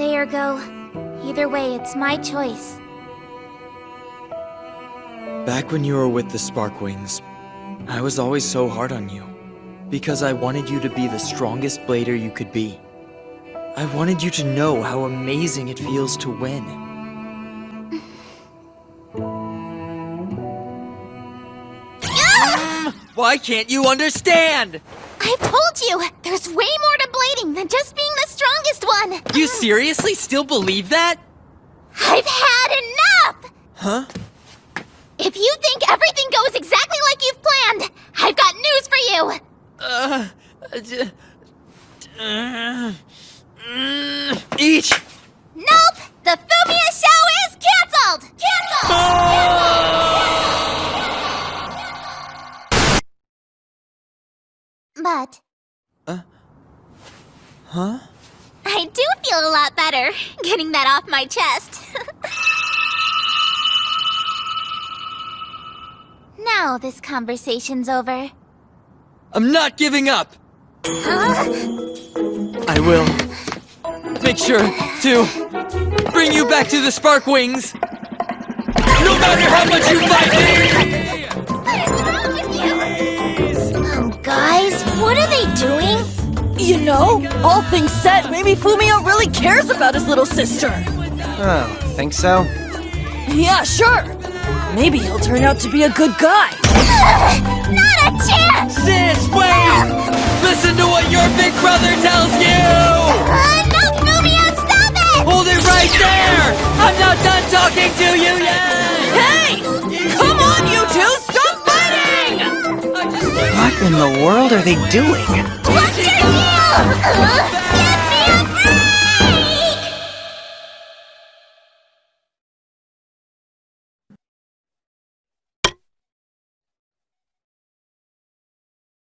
stay or go. Either way, it's my choice. Back when you were with the Sparkwings, I was always so hard on you. Because I wanted you to be the strongest blader you could be. I wanted you to know how amazing it feels to win. Why can't you understand? I've told you, there's way more to blading than just being the strongest one. You seriously still believe that? I've had enough! Huh? If you think everything goes exactly like you've planned, I've got news for you! Uh, uh, mm, each. Nope! The Fumiya show is cancelled! Cancelled! But Uh... Huh? I do feel a lot better getting that off my chest. now this conversation's over. I'm not giving up. Huh? I will make sure to bring you back to the Sparkwings. No matter how much you fight me. You know, all things said, maybe Fumiya really cares about his little sister. Oh, think so? Yeah, sure. Maybe he'll turn out to be a good guy. Not a chance! Sis, wait! Listen to what your big brother tells you! Uh, no, Fumiya, stop it! Hold it right there! I'm not done talking to you yet! Hey! Come on, you two! Stop fighting! What in the world are they doing? What's your deal? Uh,